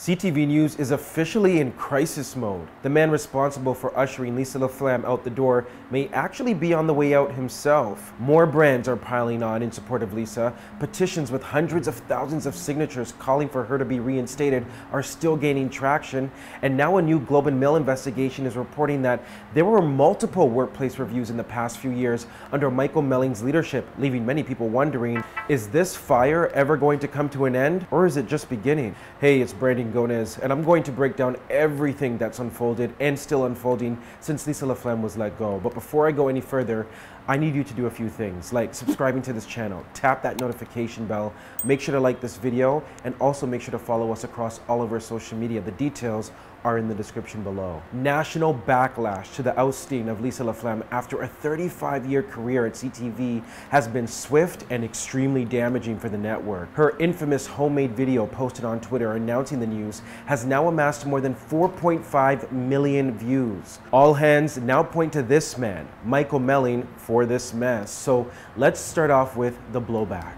CTV News is officially in crisis mode. The man responsible for ushering Lisa LaFlamme out the door may actually be on the way out himself. More brands are piling on in support of Lisa. Petitions with hundreds of thousands of signatures calling for her to be reinstated are still gaining traction. And now a new Globe and Mail investigation is reporting that there were multiple workplace reviews in the past few years under Michael Melling's leadership, leaving many people wondering, is this fire ever going to come to an end or is it just beginning? Hey, it's Brandon Gonez, and I'm going to break down everything that's unfolded and still unfolding since Lisa LaFlamme was let go. But before I go any further, I need you to do a few things, like subscribing to this channel, tap that notification bell, make sure to like this video, and also make sure to follow us across all of our social media. The details are in the description below. National backlash to the ousting of Lisa LaFlamme after a 35-year career at CTV has been swift and extremely damaging for the network. Her infamous homemade video posted on Twitter announcing the news has now amassed more than 4.5 million views. All hands now point to this man, Michael Melling, for this mess. So let's start off with the blowback.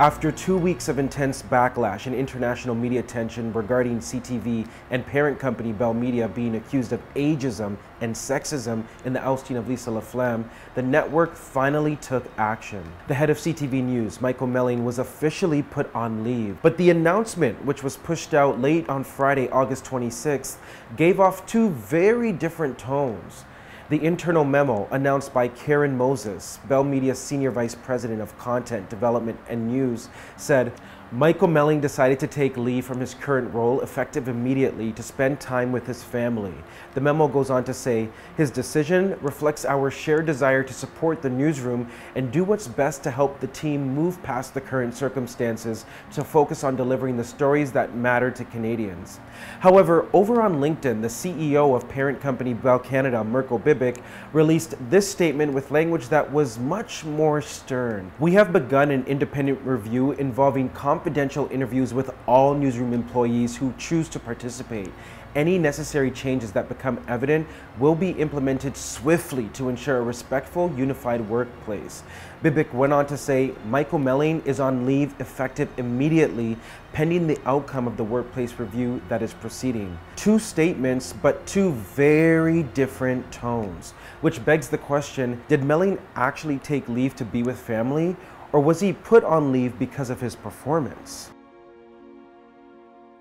After two weeks of intense backlash and international media attention regarding CTV and parent company Bell Media being accused of ageism and sexism in the ousting of Lisa LaFlamme, the network finally took action. The head of CTV News, Michael Melling, was officially put on leave. But the announcement, which was pushed out late on Friday, August 26th, gave off two very different tones. The internal memo announced by Karen Moses, Bell Media's Senior Vice President of Content Development and News, said, Michael Melling decided to take leave from his current role effective immediately to spend time with his family. The memo goes on to say, his decision reflects our shared desire to support the newsroom and do what's best to help the team move past the current circumstances to focus on delivering the stories that matter to Canadians. However, over on LinkedIn, the CEO of parent company Bell Canada, Mirko Bibic, released this statement with language that was much more stern. We have begun an independent review involving confidential interviews with all newsroom employees who choose to participate. Any necessary changes that become evident will be implemented swiftly to ensure a respectful, unified workplace. Bibic went on to say Michael Melling is on leave effective immediately, pending the outcome of the workplace review that is proceeding. Two statements, but two very different tones, which begs the question did Melling actually take leave to be with family? Or was he put on leave because of his performance?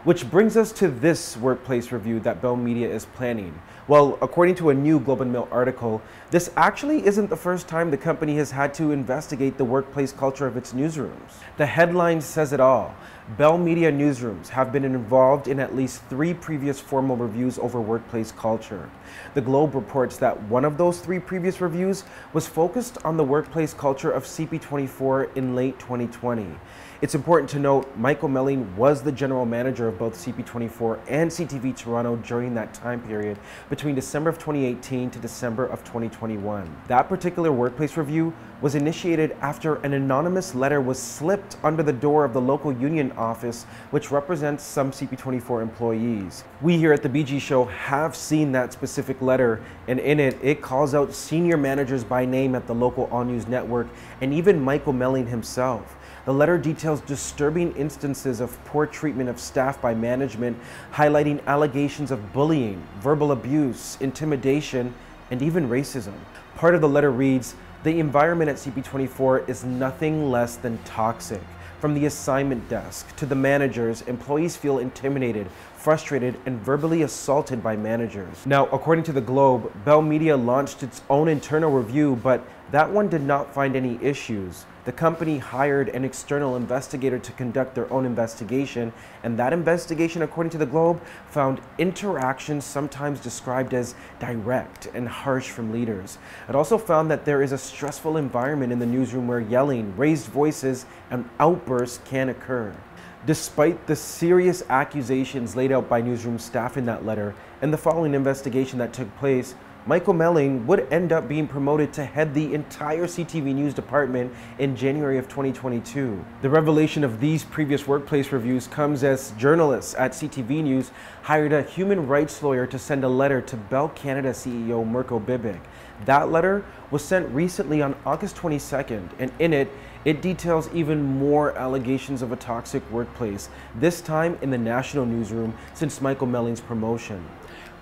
Which brings us to this workplace review that Bell Media is planning. Well, according to a new Globe and Mail article, this actually isn't the first time the company has had to investigate the workplace culture of its newsrooms. The headline says it all. Bell Media newsrooms have been involved in at least three previous formal reviews over workplace culture. The Globe reports that one of those three previous reviews was focused on the workplace culture of CP24 in late 2020. It's important to note Michael Melling was the general manager of both CP24 and CTV Toronto during that time period between December of 2018 to December of 2021. That particular workplace review was initiated after an anonymous letter was slipped under the door of the local union office which represents some CP24 employees. We here at the BG Show have seen that specific letter and in it, it calls out senior managers by name at the local All News network and even Michael Melling himself. The letter details disturbing instances of poor treatment of staff by management, highlighting allegations of bullying, verbal abuse, intimidation, and even racism. Part of the letter reads, the environment at CP24 is nothing less than toxic. From the assignment desk to the managers, employees feel intimidated, frustrated, and verbally assaulted by managers. Now, according to the Globe, Bell Media launched its own internal review, but that one did not find any issues. The company hired an external investigator to conduct their own investigation, and that investigation, according to the Globe, found interactions sometimes described as direct and harsh from leaders. It also found that there is a stressful environment in the newsroom where yelling, raised voices, and outbursts can occur. Despite the serious accusations laid out by newsroom staff in that letter and the following investigation that took place, Michael Melling would end up being promoted to head the entire CTV News department in January of 2022. The revelation of these previous workplace reviews comes as journalists at CTV News hired a human rights lawyer to send a letter to Bell Canada CEO Mirko Bibic. That letter was sent recently on August 22nd, and in it, It details even more allegations of a toxic workplace, this time in the national newsroom since Michael Melling's promotion.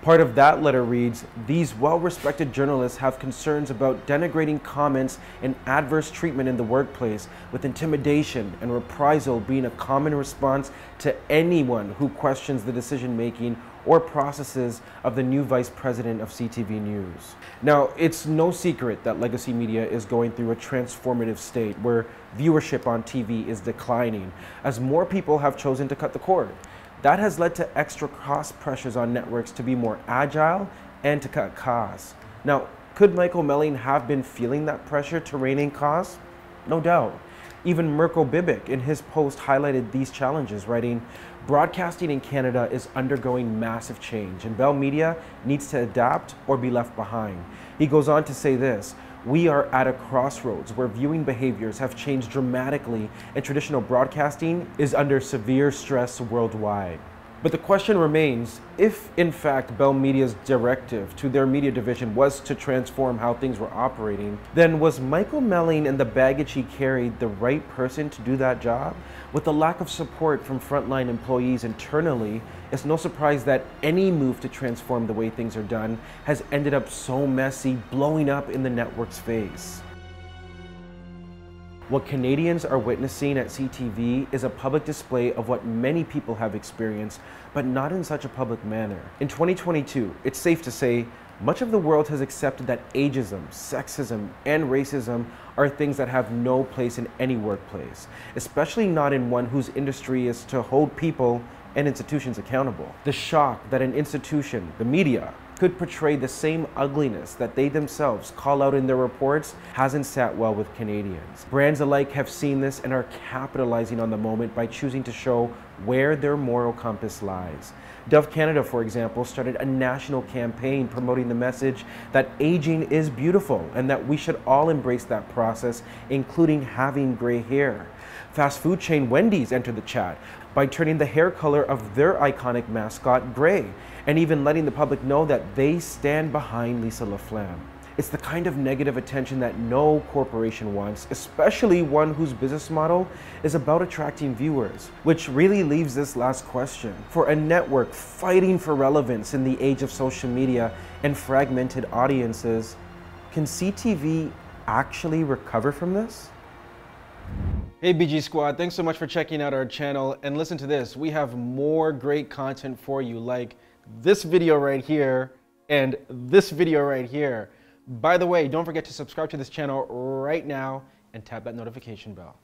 Part of that letter reads These well respected journalists have concerns about denigrating comments and adverse treatment in the workplace, with intimidation and reprisal being a common response to anyone who questions the decision making or processes of the new vice president of CTV News. Now, it's no secret that legacy media is going through a transformative state where viewership on TV is declining as more people have chosen to cut the cord. That has led to extra cost pressures on networks to be more agile and to cut costs. Now, could Michael Melling have been feeling that pressure to rein in costs? No doubt. Even Mirko Bibic in his post highlighted these challenges, writing, Broadcasting in Canada is undergoing massive change, and Bell Media needs to adapt or be left behind. He goes on to say this we are at a crossroads where viewing behaviors have changed dramatically and traditional broadcasting is under severe stress worldwide. But the question remains if, in fact, Bell Media's directive to their media division was to transform how things were operating, then was Michael Melling and the baggage he carried the right person to do that job? With the lack of support from frontline employees internally, it's no surprise that any move to transform the way things are done has ended up so messy, blowing up in the network's face. What Canadians are witnessing at CTV is a public display of what many people have experienced, but not in such a public manner. In 2022, it's safe to say much of the world has accepted that ageism, sexism, and racism are things that have no place in any workplace, especially not in one whose industry is to hold people and institutions accountable. The shock that an institution, the media, could portray the same ugliness that they themselves call out in their reports hasn't sat well with Canadians. Brands alike have seen this and are capitalizing on the moment by choosing to show where their moral compass lies. Dove Canada, for example, started a national campaign promoting the message that aging is beautiful and that we should all embrace that process, including having gray hair. Fast food chain Wendy's entered the chat by turning the hair color of their iconic mascot gray and even letting the public know that they stand behind Lisa LaFlamme. It's the kind of negative attention that no corporation wants, especially one whose business model is about attracting viewers. Which really leaves this last question. For a network fighting for relevance in the age of social media and fragmented audiences, can CTV actually recover from this? Hey BG Squad, thanks so much for checking out our channel and listen to this. We have more great content for you like this video right here and this video right here. By the way, don't forget to subscribe to this channel right now and tap that notification bell.